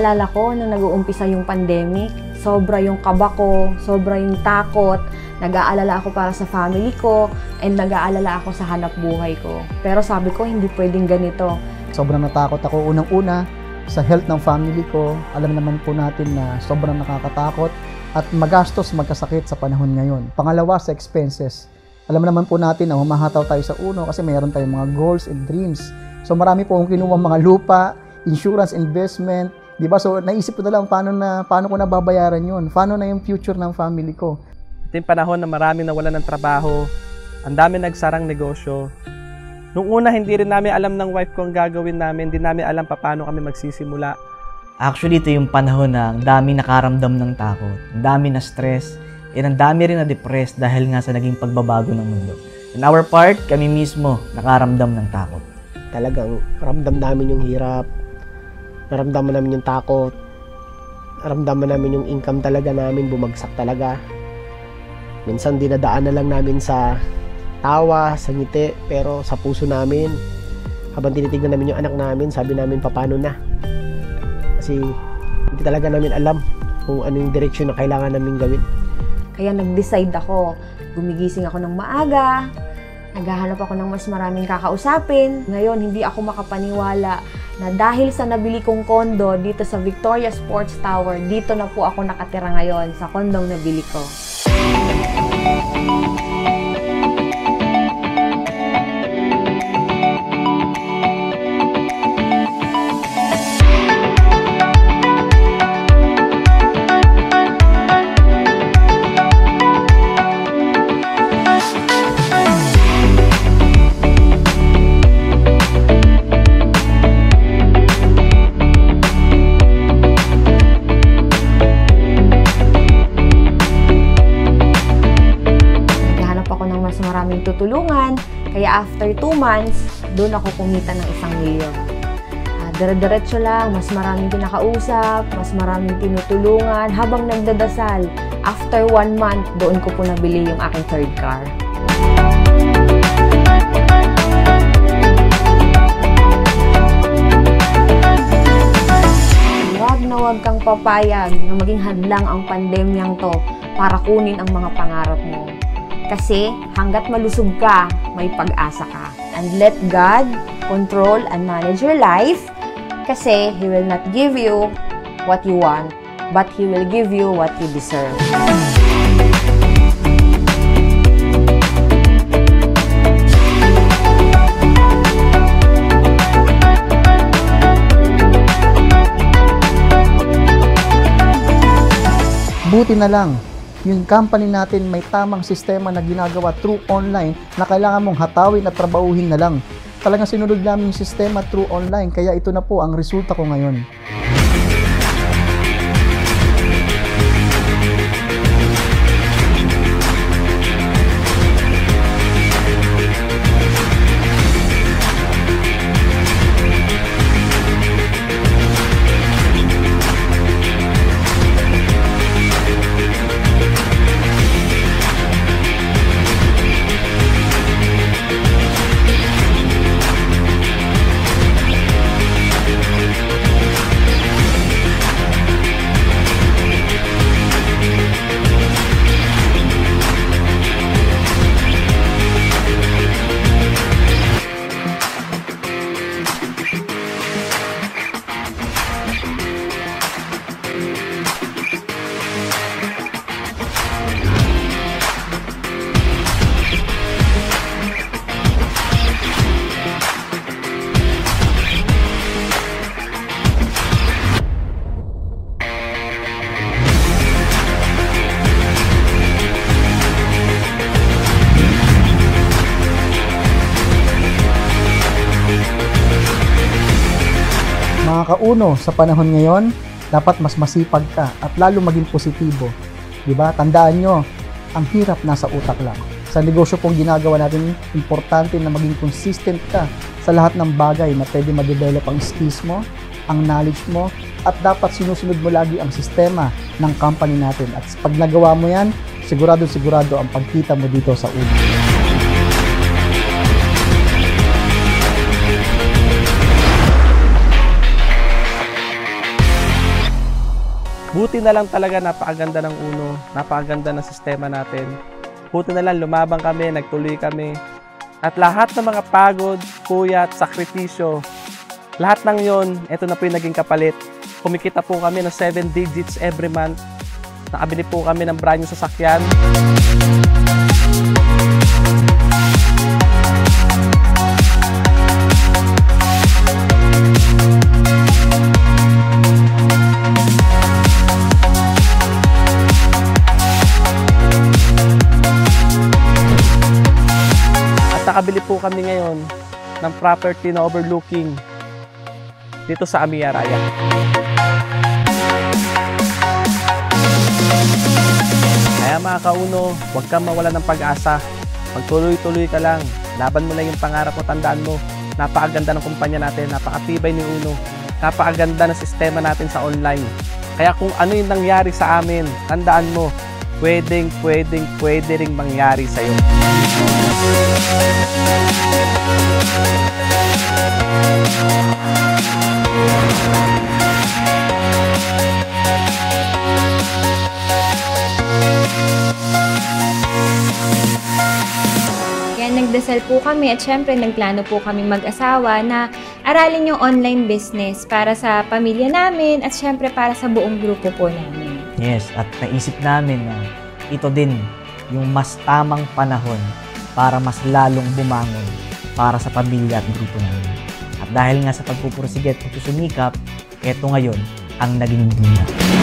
Naalala ko nung nag-uumpisa yung pandemic, sobra yung kaba ko, sobra yung takot, nag-aalala ako para sa family ko, and nag-aalala ako sa hanap buhay ko. Pero sabi ko, hindi pwedeng ganito. Sobrang natakot ako unang-una sa health ng family ko. Alam naman po natin na sobrang nakakatakot at magastos magkasakit sa panahon ngayon. Pangalawa sa expenses. Alam naman po natin na humahataw tayo sa uno kasi mayroon tayong mga goals and dreams. So marami po akong kinuha mga lupa, insurance, investment, Di ba? So naisip ko na lang paano na paano ko nababayaran 'yon? Paano na yung future ng family ko? Ito yung panahon na marami nawala ng trabaho, ang dami nagsarang negosyo. Nung una, hindi rin namin alam ng wife ko ang gagawin namin, hindi namin alam pa paano kami magsisimula. Actually, ito yung panahon na ang dami nakaramdam ng takot, ang dami na stress, and ang dami rin na depressed dahil nga sa naging pagbabago ng mundo. In our part, kami mismo nakaramdam ng takot. Talagang ramdam namin yung hirap, naramdaman namin yung takot, naramdaman namin yung income talaga namin, bumagsak talaga. Minsan dinadaan na lang namin sa tawa, sa ngiti, pero sa puso namin, habang tinitignan namin yung anak namin, sabi namin paano na. Kasi hindi talaga namin alam kung ano yung direksyon na kailangan namin gawin. Kaya nag-decide ako, gumigising ako ng maaga, naghahanap ako ng mas maraming kakausapin. Ngayon, hindi ako makapaniwala na dahil sa nabili kong kondo dito sa Victoria Sports Tower, dito na po ako nakatira ngayon sa kondong nabili ko. Naghahanap tutulungan, kaya after 2 months, doon ako kumita ng isang milyon. Uh, Dire-diretso lang, mas maraming pinakausap, mas maraming tinutulungan habang nagdadasal. After 1 month, doon ko po nabili yung aking third car. Huwag na huwag kang papayag na maging hadlang ang pandemyang to para kunin ang mga pangarap mo. Kasi hanggat malusog ka, may pag-asa ka. And let God control and manage your life kasi He will not give you what you want, but He will give you what you deserve. Buti na lang, yung company natin may tamang sistema na ginagawa through online na kailangan mong hatawin at trabahuhin na lang. Talagang sinunod namin yung sistema through online kaya ito na po ang resulta ko ngayon. Kauno, sa panahon ngayon, dapat mas masipag ka at lalo maging positibo. 'Di ba? Tandaan nyo, ang hirap nasa utak lang. Sa negosyo pong ginagawa natin, importante na maging consistent ka sa lahat ng bagay na pwede ma-develop ang skills mo, ang knowledge mo, at dapat sinusunod mo lagi ang sistema ng company natin. At pag nagawa mo yan, sigurado sigurado ang pagkita mo dito sa ulo. Buti na lang talaga napakaganda ng uno, napakaganda ng sistema natin. Buti na lang lumabang kami, nagtuloy kami. At lahat ng mga pagod, kuyat, sakripisyo, lahat ng yon, ito na po yung naging kapalit. Kumikita po kami ng 7 digits every month. Nakabili po kami ng brand new sasakyan. Nakabili po kami ngayon ng property na overlooking dito sa Amiya Raya. Kaya mga kauno, huwag kang mawala ng pag-asa. Magtuloy-tuloy ka lang. Laban mo na yung pangarap mo, tandaan mo. Napakaganda ng kumpanya natin, napakatibay ni Uno. Napakaganda ng sistema natin sa online. Kaya kung ano yung nangyari sa amin, tandaan mo, pwedeng, pwedeng, pwede ring mangyari sa'yo. Kaya nagdasal po kami at syempre nagplano po kami mag-asawa na aralin yung online business para sa pamilya namin at syempre para sa buong grupo po namin. Yes, at naisip namin na ito din yung mas tamang panahon para mas lalong bumangon para sa pamilya at grupo namin. At dahil nga sa pagpupursige at pagsusumikap, eto ngayon ang naging bunga.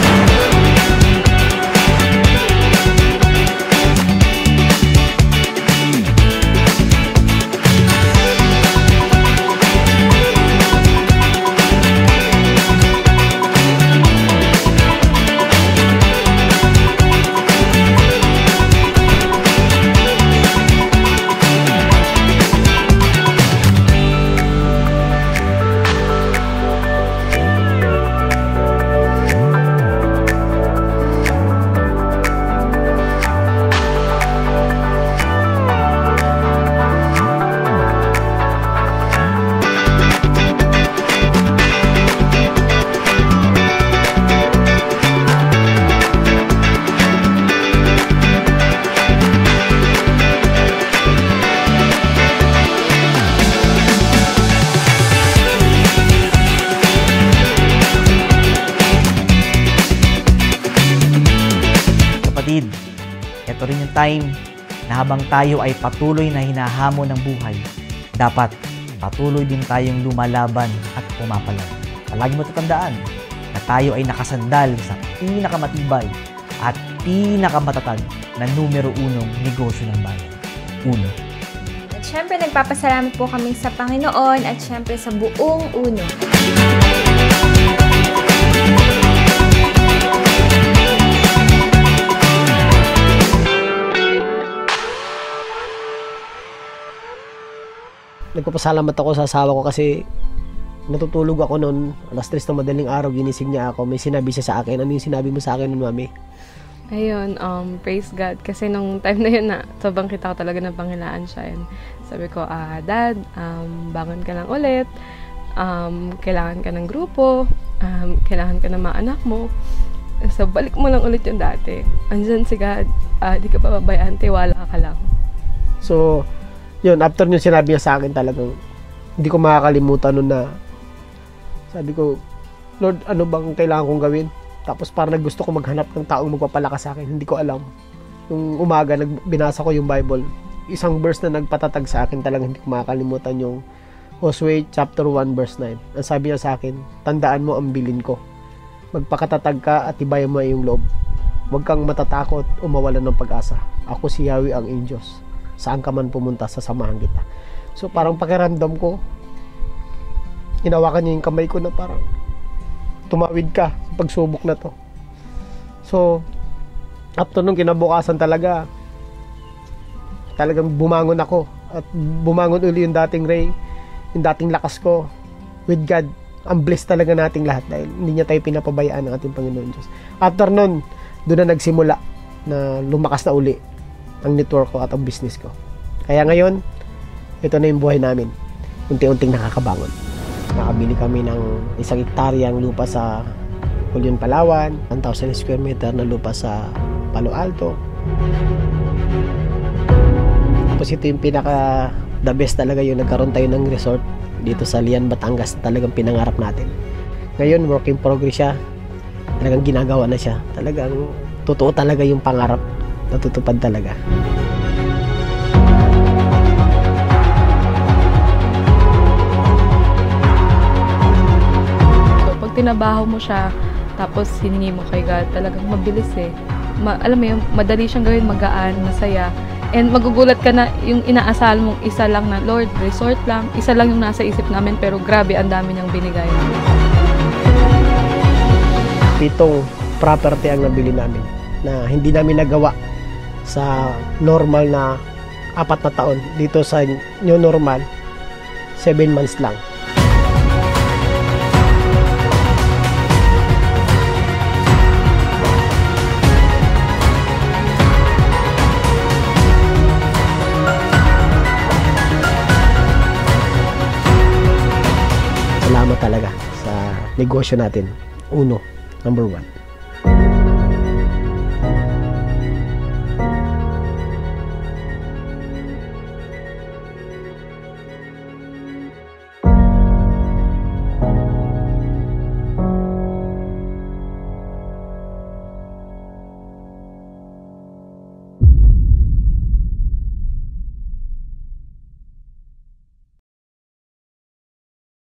Time na habang tayo ay patuloy na hinahamon ng buhay, dapat patuloy din tayong lumalaban at pumapalag. Palagi mo tatandaan na tayo ay nakasandal sa pinakamatibay at pinakamatatag na numero unong negosyo ng bayan. Uno. At syempre nagpapasalamat po kami sa Panginoon at syempre sa buong uno. Nagpapasalamat ako sa asawa ko kasi natutulog ako noon, alas 3 ng madaling araw, ginising niya ako. May sinabi siya sa akin. Ano yung sinabi mo sa akin nun, mami? Ayun, um, praise God. Kasi nung time na yun na, sobrang kita ko talaga ng pangilaan siya. And sabi ko, ah, Dad, um, bangon ka lang ulit. Um, kailangan ka ng grupo. Um, kailangan ka ng mga anak mo. So, balik mo lang ulit yung dati. Andyan si God. Ah, di ka pa babayaan, tiwala ka lang. So, yun, after yung sinabi niya sa akin talagang hindi ko makakalimutan nun na sabi ko, Lord, ano bang kailangan kong gawin? Tapos parang gusto ko maghanap ng taong magpapalakas sa akin. Hindi ko alam. Nung umaga, nag, binasa ko yung Bible. Isang verse na nagpatatag sa akin talagang hindi ko makakalimutan yung Hosea chapter 1 verse 9. Ang sabi niya sa akin, tandaan mo ang bilin ko. Magpakatatag ka at tibayan mo yung loob. Huwag kang matatakot o mawalan ng pag-asa. Ako si Yahweh ang iyong Diyos. Saan ka man pumunta, sasamahan kita. So parang pakiramdam ko, hinawakan niya yung kamay ko na parang tumawid ka sa pagsubok na to. So, after nung kinabukasan talaga, talagang bumangon ako. At bumangon uli yung dating Ray. yung dating lakas ko, with God, ang blessed talaga nating lahat dahil hindi niya tayo pinapabayaan ng ating Panginoon Diyos. After nun, doon na nagsimula na lumakas na uli ang network ko at ang business ko. Kaya ngayon, ito na yung buhay namin. Unti-unting nakakabangon. Nakabili kami ng isang hektaryang lupa sa Pulyon, Palawan, 1,000 square meter na lupa sa Palo Alto. Tapos ito yung pinaka the best talaga yung nagkaroon tayo ng resort dito sa Lian, Batangas na talagang pinangarap natin. Ngayon, work in progress siya. Talagang ginagawa na siya. Talagang totoo talaga yung pangarap. Natutupad talaga. So, pag tinabaho mo siya, tapos hiningi mo kay God, talagang mabilis eh. Ma- alam mo yun, madali siyang gawin, magaan, masaya. And magugulat ka na yung inaasal mong isa lang na, Lord, resort lang, isa lang yung nasa isip namin, pero grabe, ang dami niyang binigay. Pitong property ang nabili namin na hindi namin nagawa sa normal na apat na taon. Dito sa new normal, 7 months lang. Salamat talaga sa negosyo natin. Uno, number one.